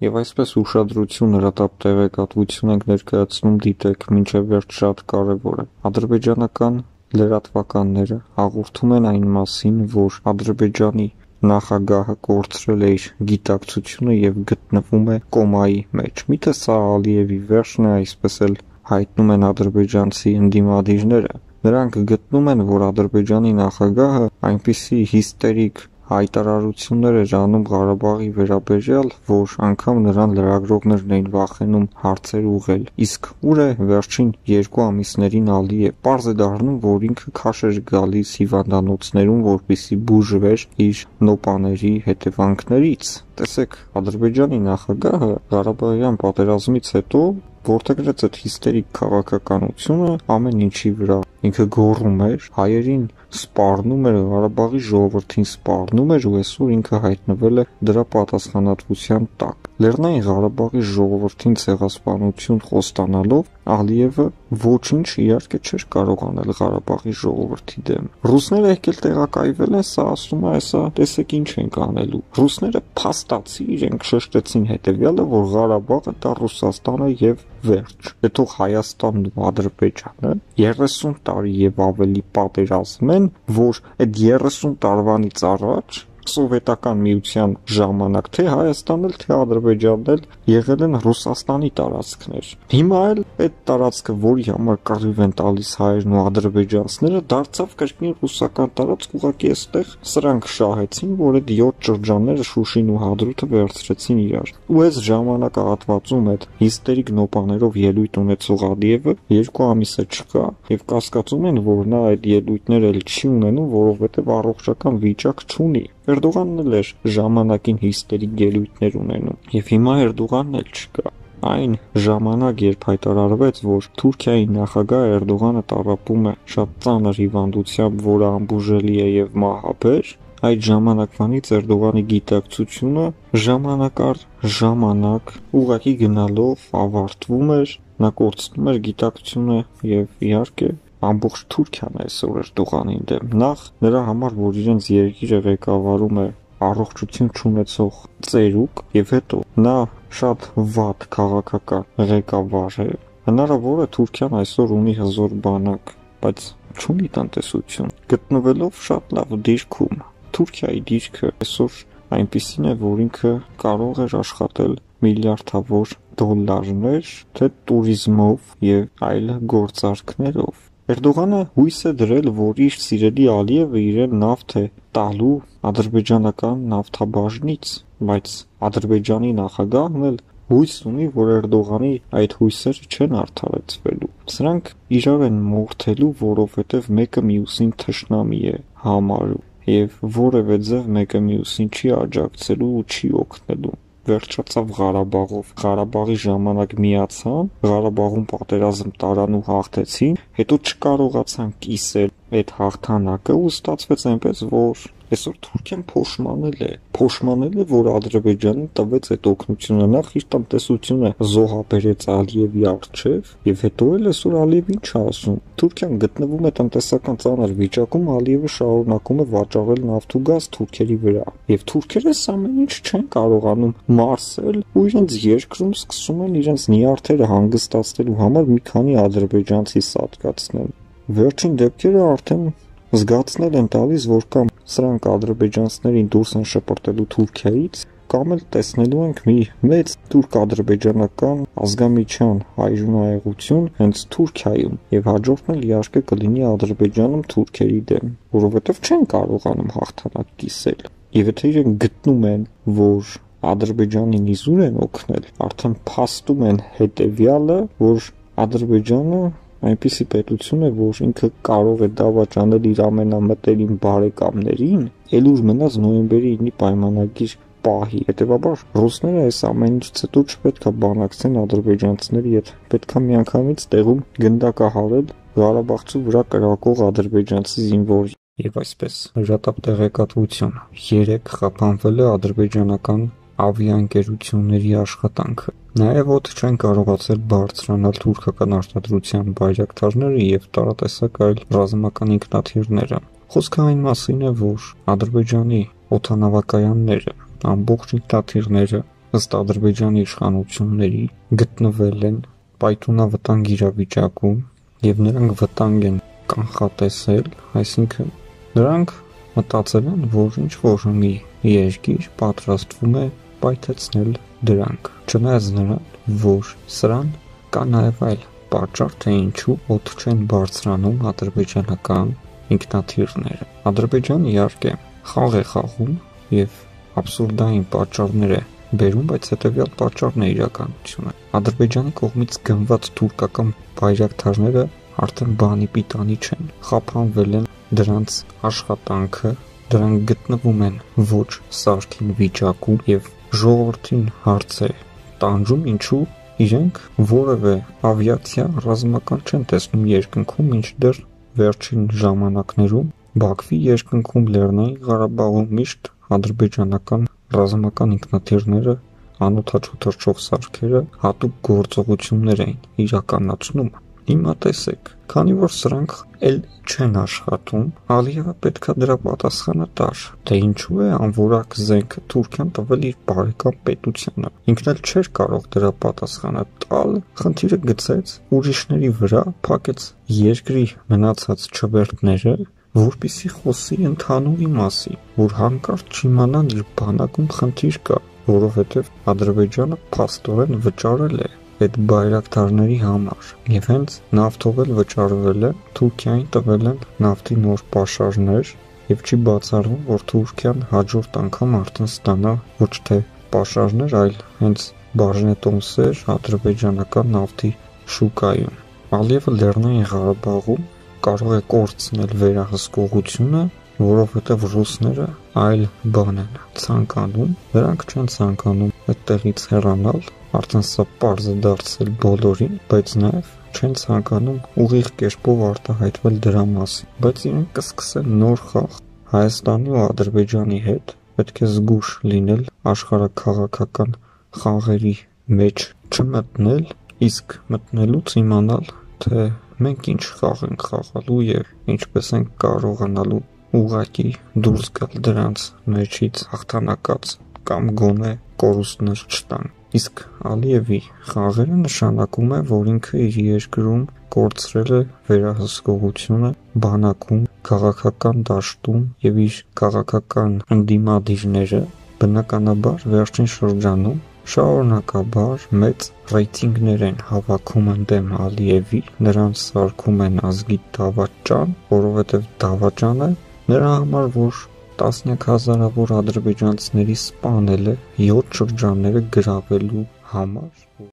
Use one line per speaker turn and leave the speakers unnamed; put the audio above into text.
Եվ այսպես ուշադրություն հրատապ տեղեկատվություն ենք ներկայացնում դիտեք մինչև վերջ շատ կարևոր է։ Ադրբեջանական լրատվականները հաղորդում են այն մասին, որ Ադրբեջանի նախագահը կորցրել է իր գիտակցությունը եւ գտնվում է կոմայի մեջ։ Միթե սա Ալիևի վերջն է, այսպես էլ հայտնում են ադրբեջանցի ընդդիմադիրները։ Նրանք գտնում են, որ Ադրբեջանի նախագահը այնպիսի հիստերիկ հայտարարություններ էր անում Ղարաբաղի վերաբերյալ, որ անգամ նրան լրագրողներն էին վախենում հարցեր ուղղել։ Իսկ ուր է վերջին երկու ամիսներին Ալիև։ Պարզ է դառնում, որ ինքը քաշ էր գալիս հիվանդանոցներում, որպիսի բուժվեր իր նոպաների հետևանքներից։ Տեսեք, Ադրբեջանի նախագահը Ղարաբաղյան պատերազմից հետո որդեգրեց այդ հիստերիկ քաղաքականությունը ամեն ինչի վրա։ Ինքը գոռում էր, հայերին սպառնում էր, Ղարաբաղի ժողովրդին սպառնում էր ու այսօր ինքը հայտնվել է դրա պատասխանատվության տակ։ Լեռնային Ղարաբաղի ժողովրդին ցեղասպանություն խոստանալով Ալիևը ոչինչ իհարկե չէր կարող անել Ղարաբաղի ժողովրդի դեմ։ Ռուսները եկել տեղակայվել են, սա ասում է, սա տեսեք ինչ ենք անելու։ Ռուսները փաստացի իրենք շեշտեցին հետեւյալը, որ Ղարաբաղը դա Ռուսաստանը եւ վերջ։ Դե թող Հայաստանն ու Ադրբեջանը 30 տարի եւ ավելի պատերազմեն, որ այդ 30 տարվանից առաջ սովետական միության ժամանակ թե Հայաստանն էլ թե Ադրբեջանն էլ եղել են Ռուսաստանի տարածքներ։ Հիմա էլ այդ տարածքը, որի համար կռիվ են տալիս հայերն ու ադրբեջանցիները, դարձավ կրկին ռուսական տարածք, ուղղակի այստեղ սրանք շահեցին, որ այդ 7 շրջանները Շուշին ու Հադրութը վերցրեցին իրար։ Ու այս ժամանակահատվածում այդ հիստերիկ նոպաներով ելույթ ունեցող Ալիևը երկու ամիս է չկա եւ կասկածում են, որ նա այդ ելույթները չի ունենում, որովհետեւ առողջական վիճակ չունի։ Էրդողանն էլ էր ժամանակին հիստերիկ ելույթներ ունենում եւ հիմա Էրդողանն էլ չկա այն ժամանակ, երբ հայտարարվեց, որ Թուրքիայի նախագահ Էրդողանը տարապում է շատ ծանր հիվանդությամբ, որը ամբուժելի է եւ մահաբեր, այդ ժամանակվանից Էրդողանի գիտակցությունը ժամանակ առ ժամանակ ուղակի գնալով ավարտվում էր, նա կորցնում էր գիտակցությունը եւ իհարկե ամբողջ Թուրքիան այսօր էր Դուղանին դեմ։ Նախ նրա համար, որ իրենց երկիրը ղեկավարում է առողջություն չունեցող ծերուկ եւ հետո նա շատ վատ քաղաքական ղեկավար է։ Հնարավոր է Թուրքիան այսօր ունի հզոր բանակ, բայց չունի տնտեսություն։ Գտնվելով շատ լավ դիրքում, Թուրքիայի դիրքը այսօր այնպիսին է, որ ինքը կարող էր աշխատել միլիարդավոր դոլարներ, թե туриզմով եւ այլ գործարքներով Էրդողանը հույս է դրել, որ իր սիրելի Ալիևը իրեն նավթ է տալու ադրբեջանական նավթաբաժնից, բայց Ադրբեջանի նախագահն էլ հույս ունի, որ Էրդողանի այդ հույսերը չեն արդարացվելու։ Սրանք իրար են մորթելու, որովհետև մեկը մյուսին թշնամի է համարում եւ որևէ ձև մեկը մյուսին չի աջակցելու ու չի օգնելու վերջացավ Ղարաբաղով։ Ղարաբաղի ժամանակ միացան, Ղարաբաղում պատերազմ տարան ու հաղթեցին, հետո չկարողացան կիսել այդ հաղթանակը ու ստացվեց այնպես, որ Այսօր Թուրքիան փոշմանել է, փոշմանել է, որ Ադրբեջանին տվեց այդ օգնությունը, նախ իր տնտեսությունը զոհաբերեց Ալիևի առջև, եւ հետո էլ այսօր Ալիևին չի ասում։ Թուրքիան գտնվում է տնտեսական ծանր վիճակում, Ալիևը շարունակում է վաճառել նավթ ու գազ թուրքերի վրա։ Եվ թուրքերը այս ամեն ինչ չեն կարողանում. Մարսել ու իրենց երկրում սկսում են իրենց նյարդերը հանգստացնելու համար մի քանի ադրբեջանցի սատկացնել։ Վերջին դեպքերը արդեն զգացնել են տալիս, որ կամ սրանք ադրբեջանցիներին դուրս են շպրտելու Թուրքիայից, կամ էլ տեսնելու ենք մի մեծ թուրք-ադրբեջանական ազգամիջյան հայրենայեղություն հենց Թուրքիայում եւ հաջորդն էլ իհարկե կլինի Ադրբեջանում թուրքերի դեմ, որովհետեւ չեն կարողանում հաղթանակ կիսել։ Եվ եթե իրենք գտնում են, որ Ադրբեջանին իզուր են օգնել, արդեն փաստում են հետեւյալը, որ Ադրբեջանը այնպիսի պետություն է, որ ինքը կարող է դավաճանել իր ամենամտերիմ բարեկամներին, ել ուր մնաց նոյեմբերի 9-ի պայմանագիր պահի։ Հետևաբար ռուսները այս ամեն ինչից հետո չպետք է բանակցեն ադրբեջանցիների հետ։ Պետք է միանգամից տեղում գնդակահարել Ղարաբաղցու վրա կրակող ադրբեջանցի զինվորի։ Եվ այսպես հրատապ տեղեկատվություն։ 3 խափանվել է ադրբեջանական ավիաընկերությունների աշխատանքը։ Նաև օդ չեն կարողացել բարձրանալ թուրքական արտադրության բայրակտարները և տարատեսակ այլ ռազմական ինքնաթիռները։ Խոսքը այն մասին է, որ Ադրբեջանի օդանավակայանները, ամբողջ ինքնաթիռները ըստ Ադրբեջանի իշխանությունների գտնվել են պայթունավտանգ իրավիճակում և նրանք վտանգ են կանխատեսել, այսինքն նրանք մտածել են, որ ինչ-որ մի երկիր պատրաստվում է պայթեցնել դրանք, չնայած նրան, որ սրան կա նաև այլ պատճառ, թե ինչու օդ չեն բարձրանում ադրբեջանական ինքնաթիռները: Ադրբեջանը իհարկե խաղ է խաղում և աբսուրդային պատճառներ է բերում, բայց հետևյալ պատճառն է իրականությունը. Ադրբեջանի կողմից գնված թուրքական բայրակթարները արդեն բանի-պիտանի չեն, խափանվել է դրանց աշխատանքը, դրանք գտնվում են ոչ սարքին վիճակում և ժողովրդին հարց է տանջում՝ ինչու իրենք որևէ ավիացիա ռազմական չեն տեսնում երկնքում, մինչդեռ վերջին ժամանակներում Բաքվի երկնքում, Լեռնային Ղարաբաղում միշտ ադրբեջանական ռազմական ինքնաթիռները, անօդաչու թռչող սարքերը հատուկ գործողություններ էին իրականացնում: Հիմա տեսեք, քանի որ սրանք էլ չեն աշխատում, Ալիևը պետք է դրա պատասխանը տար, թե ինչու է անորակ զենքը Թուրքիան տվել իր բարեկամ պետությանը: Ինքն էլ չէր կարող դրա պատասխանը տալ, խնդիրը գցեց ուրիշների վրա, փակեց երկրի մնացած չվերթները, որպեսզի խոսի ընդհանուրի մասին, որ հանկարծ չիմանան իր բանակում խնդիր կա, որովհետև Ադրբեջանը փաստորեն վճարել է այդ բայրակթարների համար և հենց նավթով էլ վճարվել է, Թուրքիային տվել են նավթի նոր պաշարներ և չի բացառվում, որ Թուրքիան հաջորդ անգամ արդեն ստանա ոչ թե պաշարներ, այլ հենց բաժնետոմսեր ադրբեջանական նավթի շուկայում: Ալիևը Լեռնային Ղարաբաղում կարող է կորցնել վերահսկողությունը, որովհետև ռուսները այլ բան են ցանկանում: Նրանք չեն ցանկանում այդտեղից հեռանալ, արդեն սա պարզ է դարձել բոլորին, բայց նաև չեն ցանկանում ուղիղ կերպով արտահայտվել դրա մասին: Բայց իրենք կսկսեն նոր խաղ Հայաստանի ու Ադրբեջանի հետ: Պետք է զգույշ լինել աշխարհաքաղաքական խաղերի մեջ չմտնել, իսկ մտնելուց իմանալ, թե մենք ինչ խաղ ենք խաղալու և ինչպես ենք կարողանալու ուղղակի դուրս գալ դրանց միջից հաղթանակած կամ գոնե կորուստներ չտանք: Իսկ Ալիևի խաղերը նշանակում է, որ ինքը իր երկրում կորցրել է վերահսկողությունը բանակում, քաղաքական դաշտում և իր քաղաքական ընդդիմադիրները բնականաբար վերջին շրջանում շարունակաբար մեծ ռեյտինգներ են հավաքում ընդդեմ Ալիևի, նրան սարքում են ազգի դավաճան, որովհետև դավաճանը նրա համար, որ տասնյակ հազարավոր ադրբեջանցիների սպանել է յոթ շրջանները գրավելու համար: